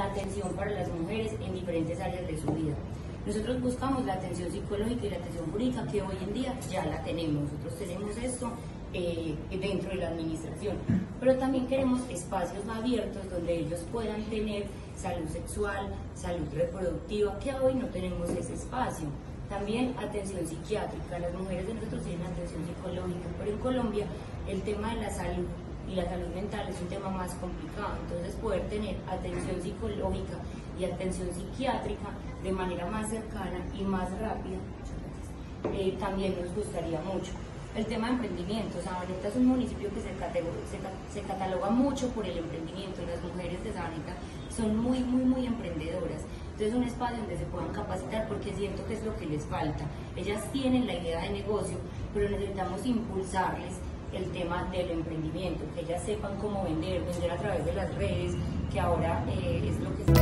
la atención para las mujeres en diferentes áreas de su vida. Nosotros buscamos la atención psicológica y la atención jurídica que hoy en día ya la tenemos. Nosotros tenemos esto eh, dentro de la administración, pero también queremos espacios abiertos donde ellos puedan tener salud sexual, salud reproductiva, que hoy no tenemos ese espacio. También atención psiquiátrica, las mujeres de nosotros tienen atención psicológica, pero en Colombia el tema de la salud y la salud mental es un tema más complicado, entonces poder tener atención psicológica y atención psiquiátrica de manera más cercana y más rápida, eh, también nos gustaría mucho. El tema de emprendimiento, Sabaneta es un municipio que se, se, cataloga mucho por el emprendimiento las mujeres de Sabaneta son muy, muy, muy emprendedoras. Entonces es un espacio donde se puedan capacitar porque siento que es lo que les falta. Ellas tienen la idea de negocio, pero necesitamos impulsarles el tema del emprendimiento, que ellas sepan cómo vender, vender a través de las redes, que ahora eh, es lo que...